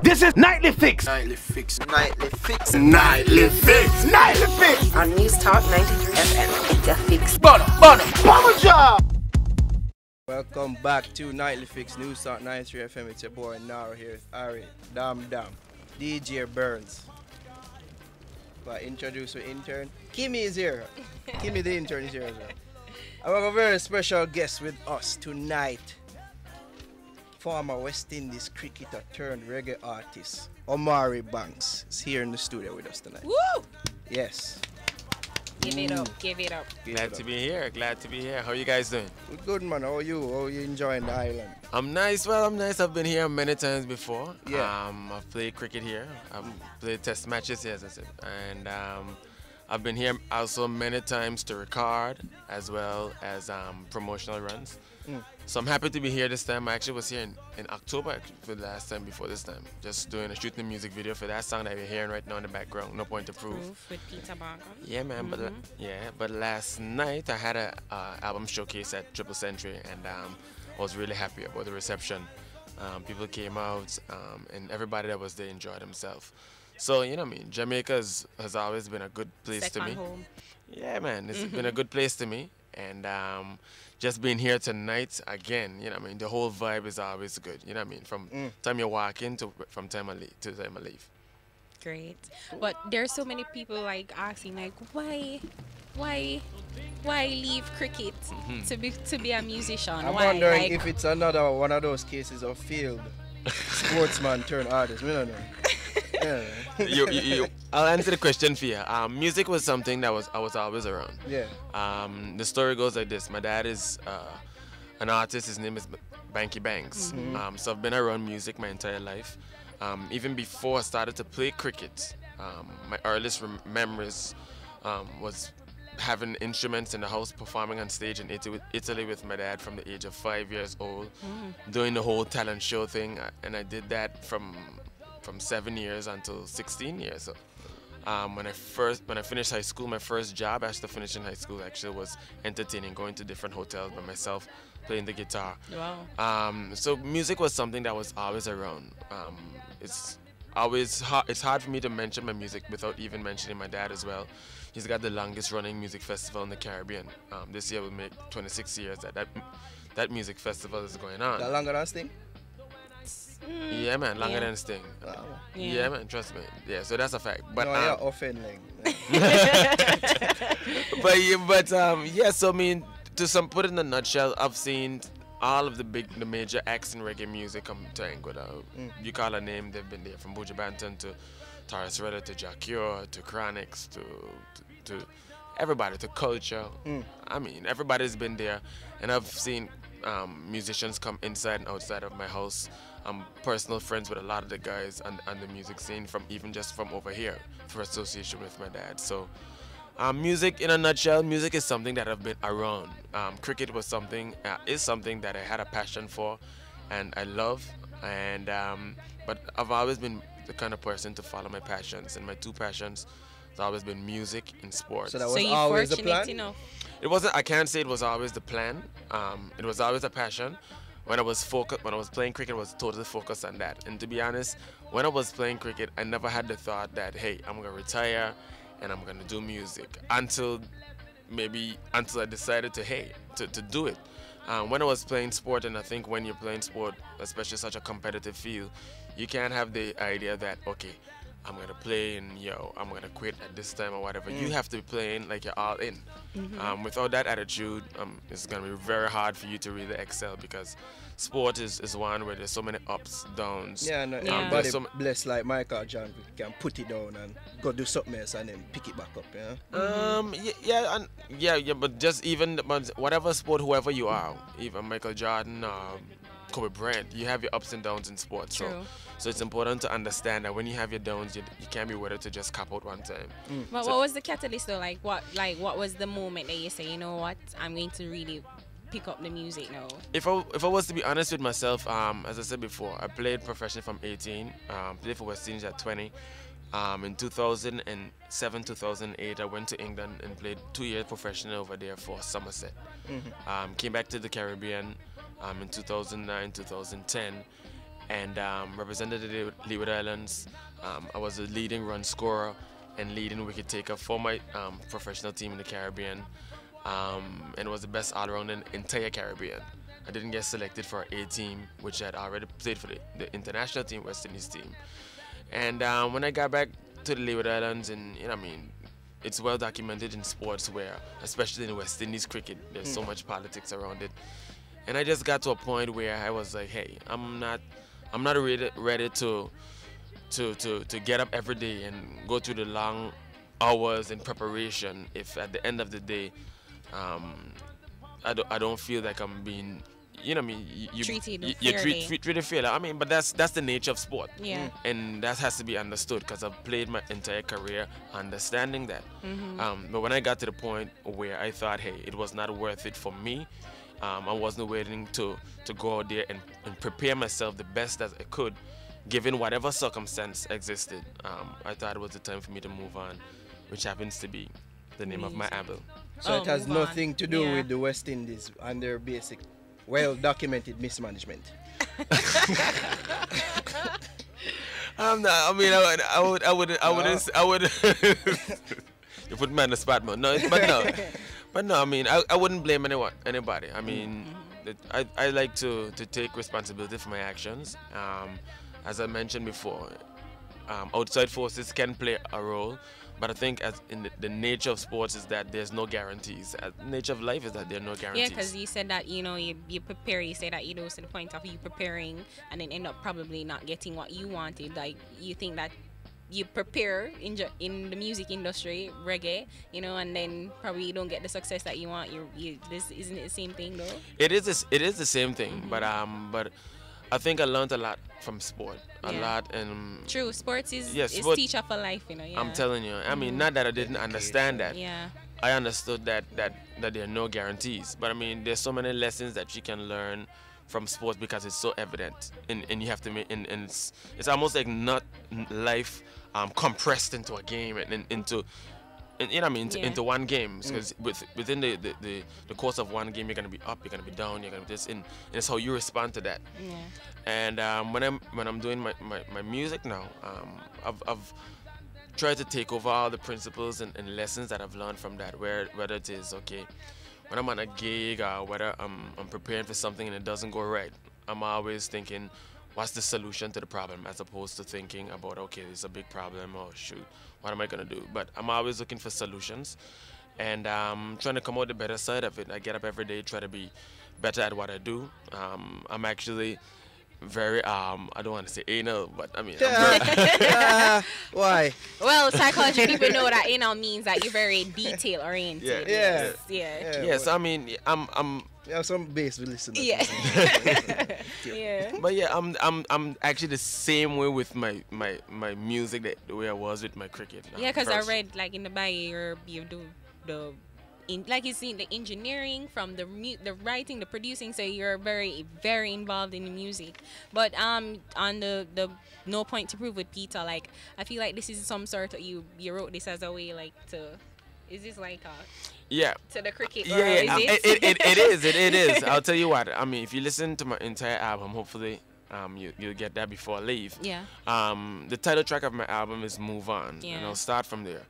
This is Nightly Fix. Nightly Fix. Nightly Fix. Nightly Fix. Nightly Fix. On News Talk 93 FM. It's a fix. Butter, butter, butter job. Welcome back to Nightly Fix News Talk 93 FM. It's your boy Naro here with Ari, Dam Dam, DJ Burns. But introduce our intern. Kimmy is here. Kimmy the intern is here as well. I have a very special guest with us tonight. Former West Indies cricketer turned reggae artist, Omari Banks, is here in the studio with us tonight. Woo! Yes. Give it up, give it up. Glad to be here. Glad to be here. How you guys doing? We're Good man, how are you? How are you enjoying the island? I'm nice. Well, I'm nice. I've been here many times before. Yeah. Um, I've played cricket here. I've played test matches here, as I said, and um, I've been here also many times to record as well as um, promotional runs. Mm. So I'm happy to be here this time. I actually was here in, in October actually, for the last time before this time, just doing a shooting a music video for that song that you're hearing right now in the background. No point to prove. Proof with Peter Barker. Yeah, man. But yeah, but last night I had a uh, album showcase at Triple Century, and um, I was really happy about the reception. Um, people came out, um, and everybody that was there enjoyed themselves. So you know, I mean, Jamaica has, always been a good place Second to me. home. Yeah, man, it's been a good place to me, and um, just being here tonight again, you know, what I mean, the whole vibe is always good. You know, what I mean, from Mm. time you walk in to from time I leave to time I leave. Great. But there's so many people like asking like why why why leave cricket to be to be a musician? I'm why? wondering like, if it's another one of those cases of failed sportsman turned artist. We don't know. Yeah. you, you, you, I'll answer the question for you. Um, music was something that was I was always around. yeah. Um, the story goes like this: My dad is uh, an artist. His name is Bankie Banx. Um, so I've been around music my entire life. Um, even before I started to play cricket, um, my earliest rem- memories um, was having instruments in the house, performing on stage in Italy, Italy with my dad from the age of five years old, doing the whole talent show thing, uh, and I did that from from seven years until 16 years. So, um, when I first when I finished high school, my first job after finishing high school actually was entertaining, going to different hotels by myself, playing the guitar. wow. Um, so music was something that was always around. Um, it's always hard, it's hard for me to mention my music without even mentioning my dad as well. He's got the longest running music festival in the Caribbean. Um, this year will make 26 years that that, that music festival is going on. That longer than Sting? Yeah, man, longer Yeah. than Sting. Wow. Yeah. Yeah. man, trust me. Yeah, so that's a fact. But no, um, you're offending. but yeah, but um, yeah. So I mean, to some put it in a nutshell, I've seen all of the big, the major acts in reggae music come to Anguilla. You call a name, they've been there from Buju Banton to Tarrus Riley to Jah Cure to Chronixx to, to to everybody to Culture. I mean, everybody's been there, and I've seen um, musicians come inside and outside of my house. I'm personal friends with a lot of the guys and, on the music scene from even just from over here for association with my dad. So um, music, in a nutshell, music is something that I've been around. Um, cricket was something, uh, is something that I had a passion for, and I love. And um, but I've always been the kind of person to follow my passions, and my two passions has always been music and sports. So that So was you always the fortunate plan? enough. It wasn't. I can't say it was always the plan. Um, it was always a passion. When I was focused, when I was playing cricket, I was totally focused on that. And to be honest, when I was playing cricket, I never had the thought that hey, I'm gonna retire and I'm gonna do music until maybe until I decided to hey to, to do it. Um, when I was playing sport, and I think when you're playing sport, especially such a competitive field, you can't have the idea that okay, I'm gonna play and yo, I'm gonna quit at this time or whatever. You have to be playing like you're all in. Um, without that attitude, um, it's gonna be very hard for you to really excel because sport is, is one where there's so many ups, downs. Yeah, no, Yeah. everybody There's some- blessed like Michael Jordan can put it down and go do something else and then pick it back up, yeah? Um. Yeah. Yeah. And yeah. Yeah. But just even but whatever sport, whoever you are, even Michael Jordan, um, Kobe Bryant, you have your ups and downs in sports. So, True. so it's important to understand that when you have your downs, you, you can't be ready to just cap out one time. But So- what was the catalyst though? Like what like what was the moment that you say, you know what, I'm going to really pick up the music now? If I if I was to be honest with myself, um, as I said before, I played professionally from 18, um, played for West Indies at 20. Um, in 2007, 2008, I went to England and played two years professionally over there for Somerset. Um, came back to the Caribbean um, in 2009, 2010, and um, represented Leeward Islands. Um, I was a leading run scorer and leading wicket taker for my um, professional team in the Caribbean, um, and was the best all-around in the entire Caribbean. I didn't get selected for A team, which had already played for the, the international team, West Indies team. And um, when I got back to the Leeward Islands, and you know, I mean, it's well documented in sports where, especially in West Indies cricket, there's so much politics around it. And I just got to a point where I was like, hey, I'm not, I'm not ready, ready to, to, to, to get up every day and go through the long hours in preparation. If at the end of the day, um, I don't, I don't feel like I'm being, you know, I mean, you, you Treated you, you treat, treat, treated fairly. I mean, but that's that's the nature of sport Yeah. and that has to be understood because I've played my entire career understanding that. Um, but when I got to the point where I thought, hey, it was not worth it for me, um, I wasn't willing to to go out there and, and prepare myself the best as I could, given whatever circumstance existed. Um, I thought it was the time for me to move on, which happens to be the name of my album. So Oh, it has move on. nothing to do Yeah. with the West Indies and their basic, well documented mismanagement. I'm not. I mean, I would, I would, I would, I wouldn't, I would. you put me on the spot, man. No, but no, but no. I mean, I, I wouldn't blame anyone, anybody. I mean, it, I, I like to to take responsibility for my actions. Um, as I mentioned before, um, outside forces can play a role, but I think as in the, the nature of sports is that there's no guarantees. Uh, nature of life is that there are no guarantees. Yeah, because you said that you know you, you prepare. You say that you know to the point of you preparing and then end up probably not getting what you wanted. Like you think that you prepare in in the music industry, reggae, you know, and then probably you don't get the success that you want. You you this isn't it the same thing though? It is this, it is the same thing, but um, but I think I learned a lot from sport, a Yeah. lot, and True, sports is Yes, is sport- teacher for life, you know. Yeah. I'm telling you. I mean, not that I didn't understand that. Yeah. I understood that that that there are no guarantees, but I mean, there's so many lessons that you can learn from sports because it's so evident, and, and you have to make, and, and it's it's almost like not life um, compressed into a game and, and into. And, you know what I mean? Into, Yeah. into one game, because with, within the, the, the, the course of one game, you're gonna be up, you're gonna be down, you're gonna be this, and, and it's how you respond to that. Yeah. And um, when I'm when I'm doing my, my, my music now, um, I've, I've tried to take over all the principles and, and lessons that I've learned from that. Where whether it is okay, when I'm on a gig or whether I'm I'm preparing for something and it doesn't go right, I'm always thinking, what's the solution to the problem, as opposed to thinking about okay, there's a big problem. Oh shoot, what am I gonna do? But I'm always looking for solutions, and um, trying to come out the better side of it. I get up every day, try to be better at what I do. Um, I'm actually very um I don't want to say anal, but I mean I'm very, Ah, why? Well, psychology people know that you know means that you're very detail oriented. Yeah. Yes. Yeah. Yeah, yes, well, I mean I'm I'm we have some base listeners. Yeah. yeah. but yeah, I'm I'm I'm actually the same way with my my my music that the way I was with my cricket. um, Yeah, because I read like in the bio you're, you do the in like you see the engineering from the mu- the writing, the producing. So you're very very involved in the music. But um on the the no point to prove with Peetah, like I feel like this is some sort of you you wrote this as a way like to. Is this like uh, Yeah. to the cricket? Yeah, yeah, is it, it? it, it, it is. It, it is. I'll tell you what. I mean, if you listen to my entire album, hopefully, um, you you'll get that before I leave. Yeah. Um, the title track of my album is "Move On," and Yeah. I'll start from there.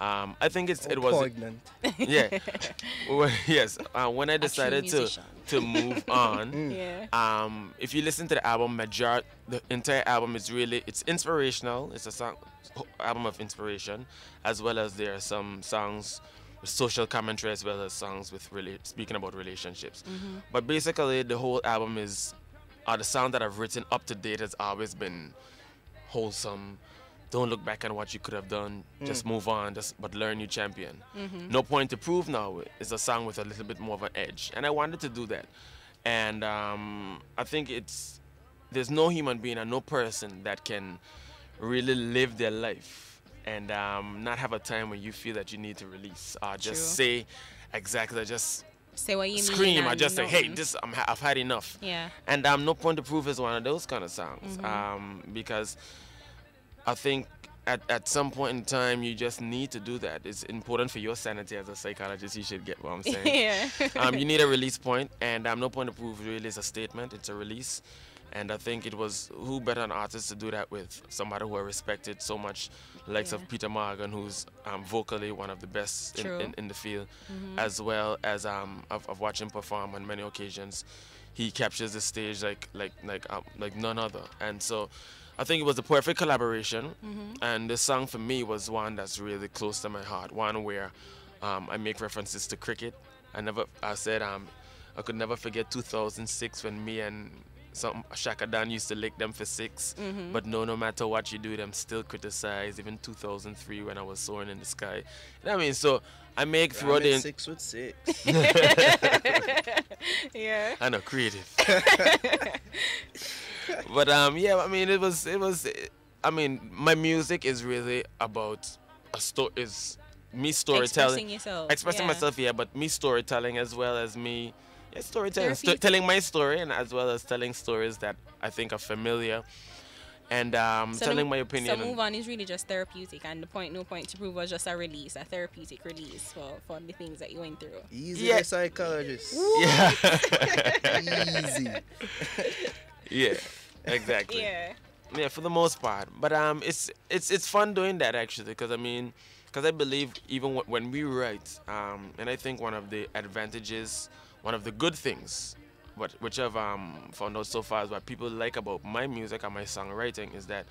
Um, I think it's it was Poignant. yeah. Well, yes. Uh, when I decided to to move on. yeah. Um, if you listen to the album, major the entire album is really it's inspirational. It's a song album of inspiration, as well as there are some songs with social commentary, as well as songs with really speaking about relationships. But basically, the whole album is, uh, the sound that I've written up to date has always been wholesome. Don't look back on what you could have done. Just move on. Just but learn you champion. No point to prove now is a song with a little bit more of an edge, and I wanted to do that. And um, I think it's there's no human being and no person that can really live their life and um, not have a time when you feel that you need to release. Uh, just True. say exactly. I Just Say what you mean. scream. I and just say, hey, this I'm, I've had enough. Yeah. And um, No Point to Prove is one of those kind of songs. Um, because I think at, at some point in time, you just need to do that. It's important for your sanity as a psychologist. You should get what I'm saying. yeah. um, you need a release point, and um, No Point to Prove really is a statement. It's a release. And I think it was who better an artist to do that with somebody who I respected so much, likes Yeah. of Peetah Morgan, who's um, vocally one of the best in, in, in the field, as well as um, I've, I've watched him perform on many occasions. He captures the stage like like like um, like none other, and so I think it was the perfect collaboration. And the song for me was one that's really close to my heart, one where um, I make references to cricket. I never I said um, I could never forget 2006 when me and some Shaka Dan used to lick them for 6 But no, no matter what you do, them still criticize. Even 2003 when I was soaring in the sky. You know what I mean? So I make throughout I'm in the six with six. Yeah. I know creative. but um, yeah, I mean, it was it was. I mean, my music is really about a story. Is me storytelling, Expressing yourself. expressing yeah. myself, yeah, but me storytelling as well as me, yeah, storytelling, sto- telling my story, and as well as telling stories that I think are familiar, and um, So telling the- my opinion. So move on is really just therapeutic, and the point, no point to prove was just a release, a therapeutic release for, for the things that you went through. Easy, Yeah. the psychologist. yeah, Easy. yeah, exactly. Yeah. yeah for the most part but um it's it's it's fun doing that actually because i mean because i believe even wh- when we write um and i think one of the advantages one of the good things what which i've um found out so far is what people like about my music and my songwriting is that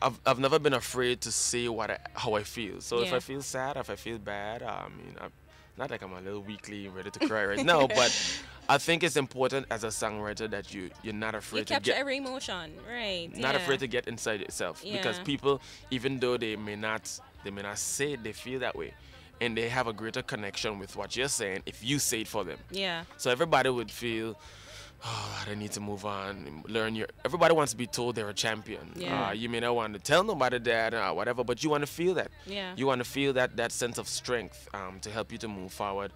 I've, I've never been afraid to say what I, how I feel. So if I feel sad, if I feel bad, I mean, I, not like I'm a little weakly ready to cry right now, but I think it's important as a songwriter that you you're not afraid You to capture get every emotion, right? not yeah. afraid to get inside yourself because people even though they may not they may not say it they feel that way and they have a greater connection with what you're saying if you say it for them Yeah. so everybody would feel oh i need to move on learn your everybody wants to be told they're a champion Yeah. uh, you may not want to tell nobody that or whatever but you want to feel that Yeah. you want to feel that that sense of strength um, to help you to move forward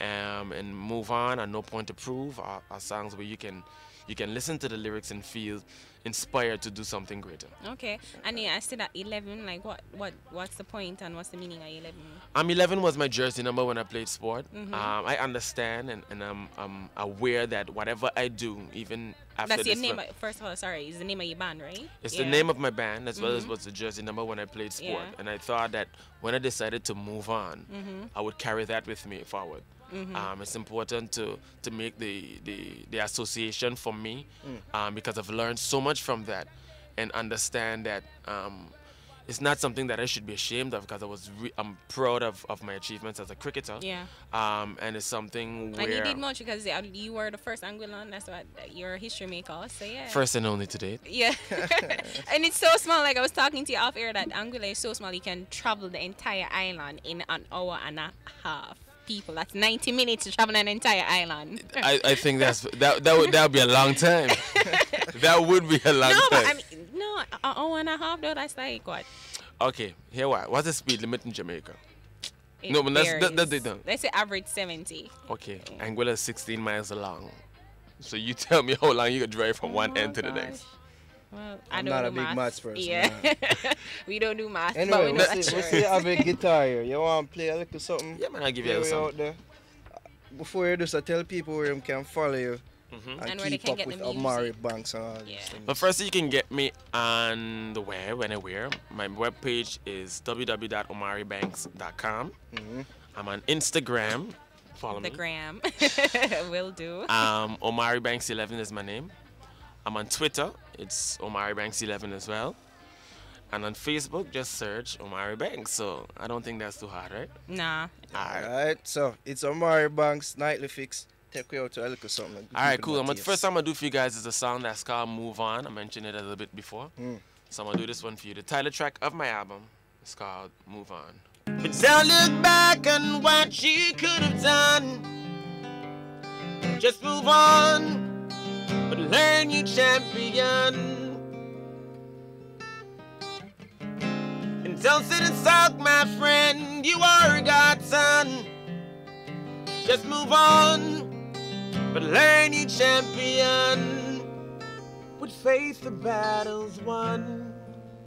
um, and move on and no point to prove are, are songs where you can you can listen to the lyrics and feel inspired to do something greater Okay. And yeah, I said at 11. Like, what, what, what's the point and what's the meaning of 11? um, 11 was my jersey number when I played sport. Mm-hmm. Um, I understand and, and I'm, I'm aware that whatever I do, even after That's your name. First of all, sorry, is the name of your band, right? It's Yeah. the name of my band as well as what's the jersey number when I played sport. Yeah. And I thought that when I decided to move on, Mm-hmm. I would carry that with me forward. Um, it's important to to make the the, the association for me um, because I've learned so much from that and understand that um, it's not something that I should be ashamed of because I was re- I'm proud of, of my achievements as a cricketer. Yeah. Um, and it's something where And you did much because you were the first Anguillan. That's what you're a history maker. So yeah. first and only to date. Yeah. and it's so small. Like I was talking to you off air that Anguilla is so small you can travel the entire island in an hour and a half. People, that's 90 minutes to travel an entire island. I, I think that's that that would that would be a long time. that would be a long no, time. but I mean, no, an hour and a half though. That's like what? Okay, here what? What's the speed limit in Jamaica? It No, but let's- that- that they don't. Let's say average 70. Okay, Anguilla is 16 miles long. So you tell me how long you could drive from one Oh, end to the oh next. Well, I I'm don't a big math. maths person, Yeah, we don't do math. but Anyway, we we know see, that's we right. see you have a guitar here. You want to play a little something? Yeah, man, I'll give Play you a way song. out there. Before you do so, tell people where they can follow you Mhm. and, And where they keep can up get with the Omari. Banks and all these Yeah. But first, you can get me on the web anywhere. My webpage is www.omaribanks.com. Mm-hmm. I'm on Instagram. Follow The me. gram will do. Um, Omari Banks 11 is my name. I'm on Twitter. It's Omari Banks 11 as well. And on Facebook, just search Omari Banks. So I don't think that's too hard, right? Nah. Alright. Alright, so it's Omari Banks Nightly Fix. Take you out to a little something. All right, cool. I'm gonna, Matthias. first I'm gonna do for you guys is a song that's called "Move On." I mentioned it a little bit before, Mm. so I'm gonna do this one for you. The title track of my album is called "Move On." But don't look back on what you could have done. Just move on, but learn you champion. And don't sit and sulk, my friend. You are God's son. Just move on, but learn you champion. With faith, the battle's won.